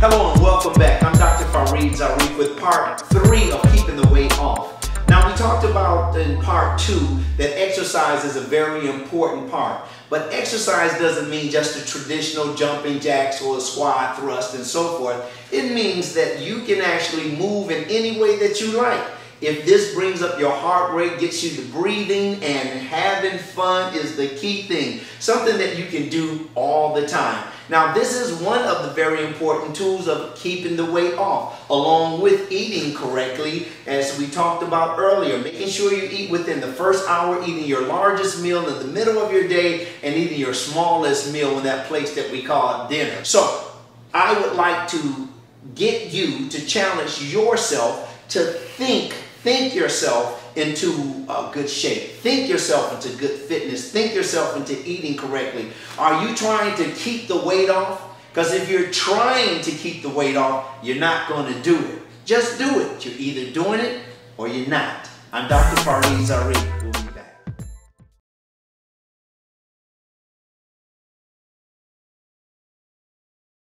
Hello and welcome back. I'm Dr. Farid Zarif with part three of keeping the weight off. Now we talked about in part two that exercise is a very important part. But exercise doesn't mean just the traditional jumping jacks or squat thrust and so forth. It means that you can actually move in any way that you like. If this brings up your heart rate, gets you to breathing and having fun is the key thing. Something that you can do all the time. Now, this is one of the very important tools of keeping the weight off, along with eating correctly, as we talked about earlier. Making sure you eat within the first hour, eating your largest meal in the middle of your day, and eating your smallest meal in that place that we call dinner. So, I would like to get you to challenge yourself to think Think yourself into a good shape. Think yourself into good fitness. Think yourself into eating correctly. Are you trying to keep the weight off? Because if you're trying to keep the weight off, you're not going to do it. Just do it. You're either doing it or you're not. I'm Dr. Farid Zarif.